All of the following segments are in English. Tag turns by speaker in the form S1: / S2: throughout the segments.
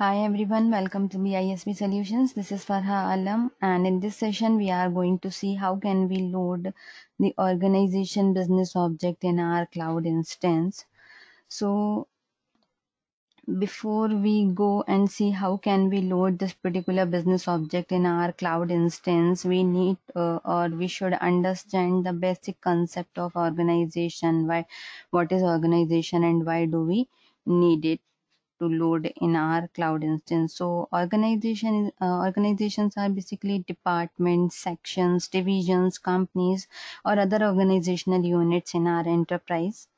S1: Hi everyone, welcome to BISP Solutions. This is Farha Alam and in this session we are going to see how can we load the organization business object in our cloud instance. So before we go and see how can we load this particular business object in our cloud instance, we need uh, or we should understand the basic concept of organization. Why, what is organization and why do we need it? To load in our cloud instance. So organization uh, organizations are basically departments sections divisions companies or other organizational units in our enterprise.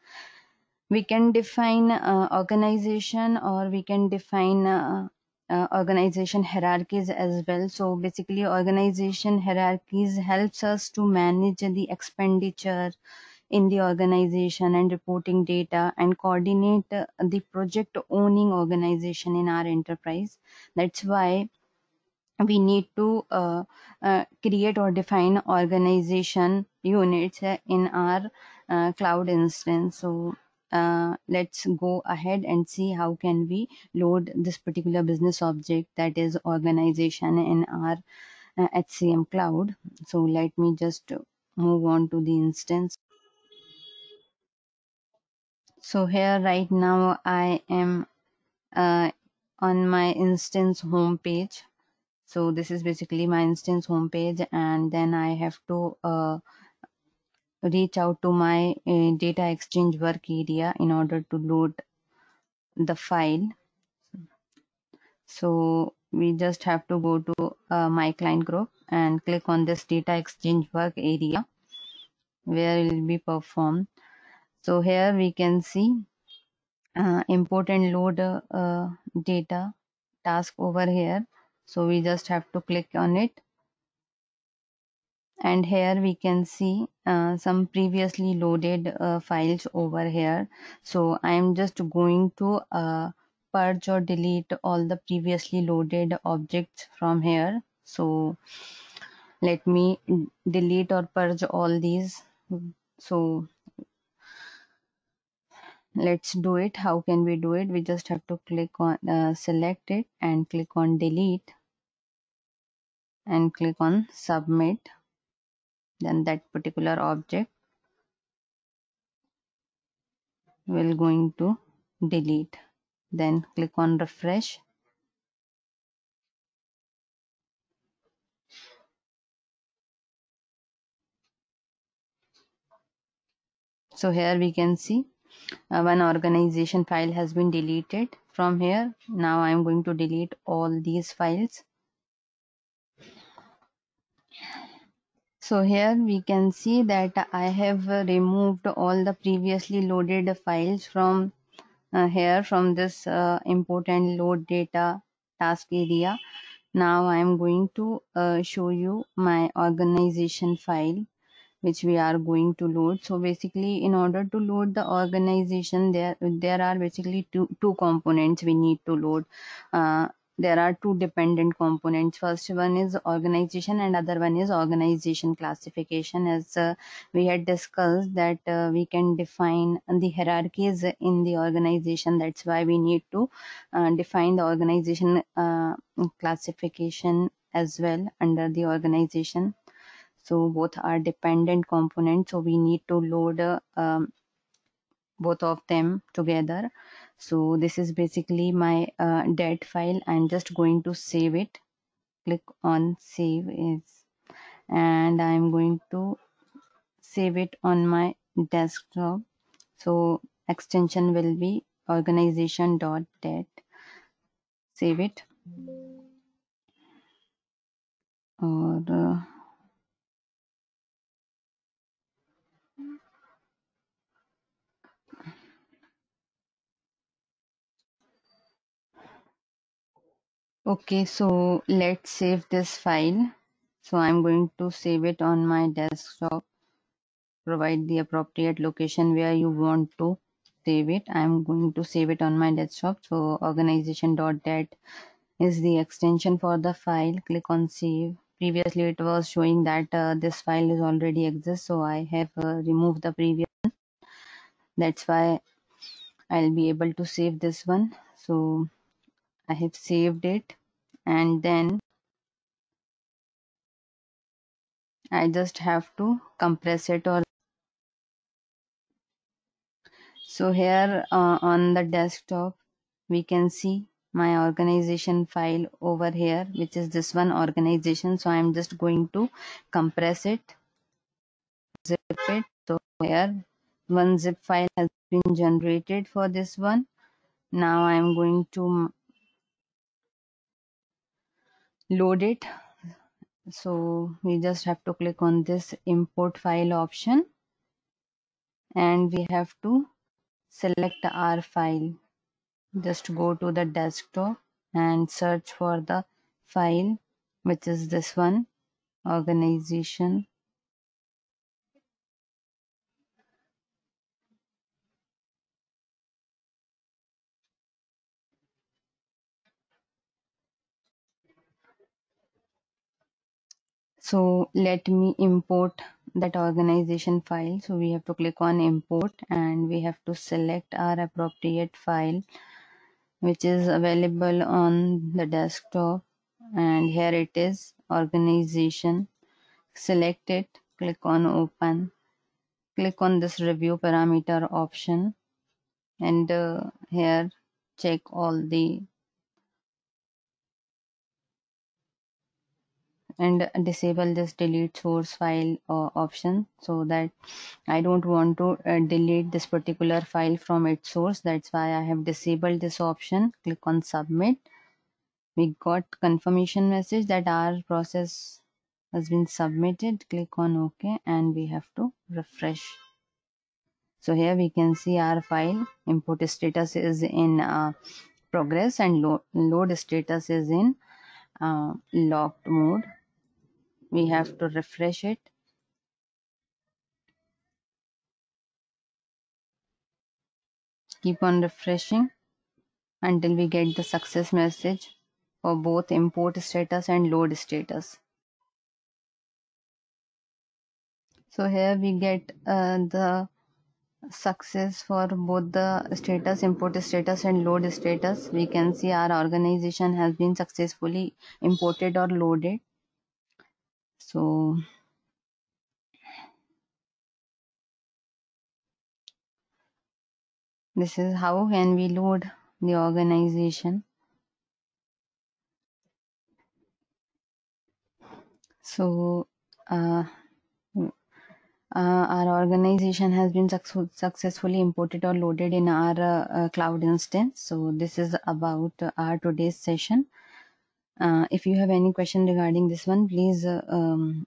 S1: We can define uh, organization or we can define uh, uh, organization hierarchies as well. So basically organization hierarchies helps us to manage the expenditure in the organization and reporting data and coordinate uh, the project owning organization in our enterprise. That's why we need to uh, uh, create or define organization units uh, in our uh, cloud instance. So uh, let's go ahead and see how can we load this particular business object that is organization in our uh, HCM cloud. So let me just move on to the instance. So here right now I am uh, on my instance home page. So this is basically my instance home page and then I have to uh, reach out to my uh, data exchange work area in order to load the file. So we just have to go to uh, my client group and click on this data exchange work area where it will be performed. So here we can see uh, import and load uh, data task over here. So we just have to click on it. And here we can see uh, some previously loaded uh, files over here. So I am just going to uh, purge or delete all the previously loaded objects from here. So let me delete or purge all these. So let's do it. How can we do it? We just have to click on uh, select it and click on delete and click on submit. Then that particular object will going to delete. Then click on refresh. So here we can see uh, one organization file has been deleted from here. Now i am going to delete all these files. So here we can see that i have removed all the previously loaded files from uh, here from this uh, load data task area. Now i am going to uh, show you my organization file which we are going to load. So basically in order to load the organization there there are basically two two components we need to load. Uh, there are two dependent components. First one is organization and other one is organization classification. As uh, we had discussed that uh, we can define the hierarchies in the organization. That's why we need to uh, define the organization uh, classification as well under the organization so both are dependent components. So we need to load uh, um, both of them together. So this is basically my uh, dat file. I'm just going to save it. Click on save is and i'm going to save it on my desktop. So extension will be organization organization.dat save it. Or uh, okay so let's save this file. So i'm going to save it on my desktop. Provide the appropriate location where you want to save it. I'm going to save it on my desktop. So organization.dat is the extension for the file. Click on save previously it was showing that uh, this file is already exists so i have uh, removed the previous one. that's why i'll be able to save this one so I have saved it and then I just have to compress it or so here uh, on the desktop we can see my organization file over here which is this one organization. So I'm just going to compress it zip it. So here one zip file has been generated for this one. Now I'm going to load it. So we just have to click on this import file option. And we have to select our file just go to the desktop and search for the file which is this one organization. So let me import that organization file. So we have to click on import and we have to select our appropriate file which is available on the desktop. And here it is organization. Select it click on open. Click on this review parameter option. And uh, here check all the and disable this delete source file uh, option so that I don't want to uh, delete this particular file from its source. That's why I have disabled this option. Click on submit. We got confirmation message that our process has been submitted. Click on ok and we have to refresh. So here we can see our file. Import status is in uh, progress and lo load status is in uh, locked mode we have to refresh it. Keep on refreshing until we get the success message for both import status and load status. So here we get uh, the success for both the status import status and load status. We can see our organization has been successfully imported or loaded so this is how can we load the organization. So uh, uh, our organization has been suc successfully imported or loaded in our uh, uh, cloud instance. So this is about our today's session uh, if you have any question regarding this one please uh, um,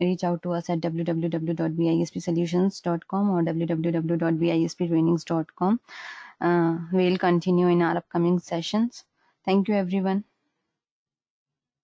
S1: reach out to us at www.bispsolutions.com or www.bisptrainings.com. Uh, we'll continue in our upcoming sessions. Thank you, everyone.